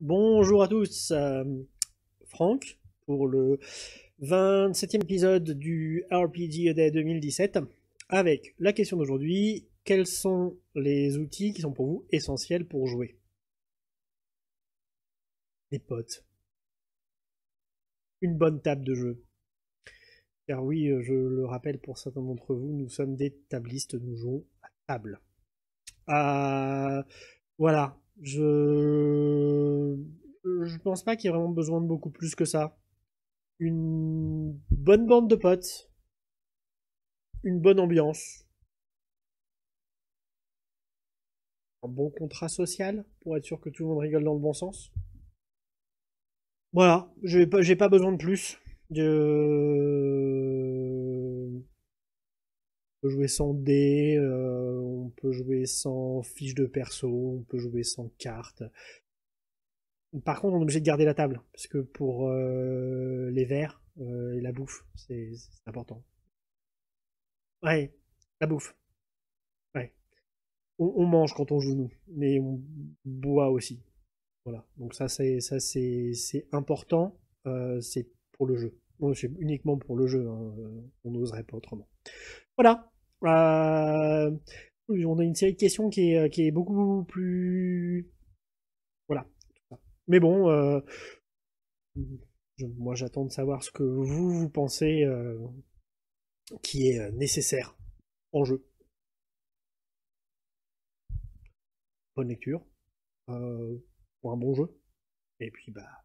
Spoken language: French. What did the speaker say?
Bonjour à tous, euh, Franck, pour le 27e épisode du RPG Day 2017, avec la question d'aujourd'hui, quels sont les outils qui sont pour vous essentiels pour jouer? Les potes. Une bonne table de jeu. Car oui, euh, je le rappelle pour certains d'entre vous, nous sommes des tablistes, nous jouons à table. Euh, voilà, je je pense pas qu'il y ait vraiment besoin de beaucoup plus que ça. Une bonne bande de potes, une bonne ambiance, un bon contrat social pour être sûr que tout le monde rigole dans le bon sens. Voilà, j'ai pas, pas besoin de plus. De... On peut jouer sans dés, euh, on peut jouer sans fiche de perso, on peut jouer sans carte. Par contre, on est obligé de garder la table, parce que pour euh, les verres euh, et la bouffe, c'est important. Ouais, la bouffe. Ouais. On, on mange quand on joue, nous, mais on boit aussi. Voilà. Donc ça, c'est ça, c'est important. euh, c'est pour le jeu. Bon, c'est uniquement pour le jeu. hein, euh, On n'oserait pas autrement. Voilà. Euh, on a une série de questions qui est, qui est beaucoup plus... Voilà. Mais bon, euh, moi j'attends de savoir ce que vous, vous pensez euh, qui est euh, nécessaire en jeu. Bonne lecture pour un bon jeu. Et puis bah